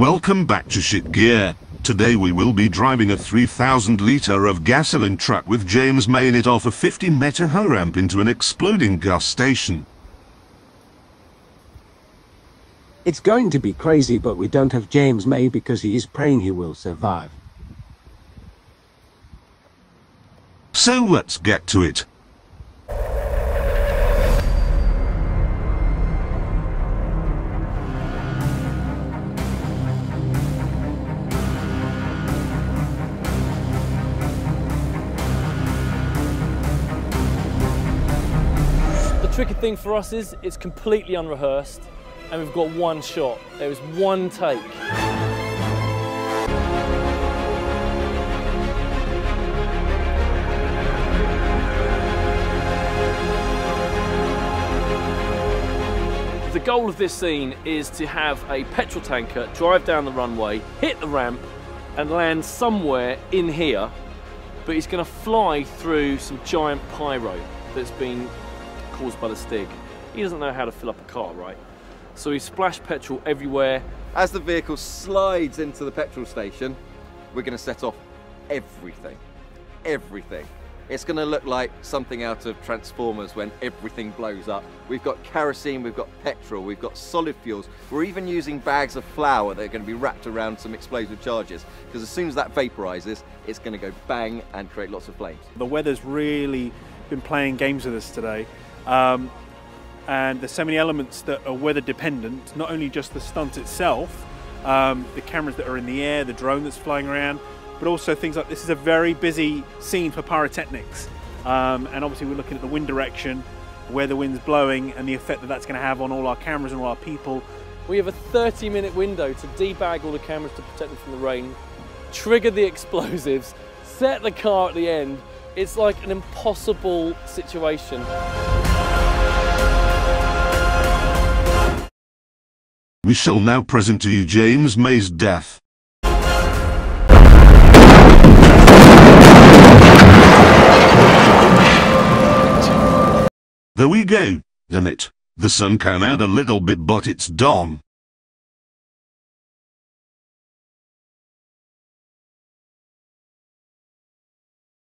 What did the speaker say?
Welcome back to Shit Gear. Today we will be driving a 3000 litre of gasoline truck with James May in it off a 50 metre high ramp into an exploding gas station. It's going to be crazy, but we don't have James May because he is praying he will survive. So let's get to it. Tricky thing for us is it's completely unrehearsed and we've got one shot. There was one take. The goal of this scene is to have a petrol tanker drive down the runway, hit the ramp, and land somewhere in here. But he's going to fly through some giant pyro that's been caused by the Stig. He doesn't know how to fill up a car, right? So he splashed petrol everywhere. As the vehicle slides into the petrol station, we're going to set off everything. Everything. It's going to look like something out of Transformers when everything blows up. We've got kerosene, we've got petrol, we've got solid fuels. We're even using bags of flour that are going to be wrapped around some explosive charges. Because as soon as that vaporizes, it's going to go bang and create lots of flames. The weather's really been playing games with us today. Um, and there's so many elements that are weather dependent, not only just the stunt itself, um, the cameras that are in the air, the drone that's flying around, but also things like this is a very busy scene for pyrotechnics. Um, and obviously, we're looking at the wind direction, where the wind's blowing, and the effect that that's going to have on all our cameras and all our people. We have a 30 minute window to debag all the cameras to protect them from the rain, trigger the explosives, set the car at the end. It's like an impossible situation. We shall now present to you James May's death. There we go, damn it. The sun can add a little bit but it's dawn.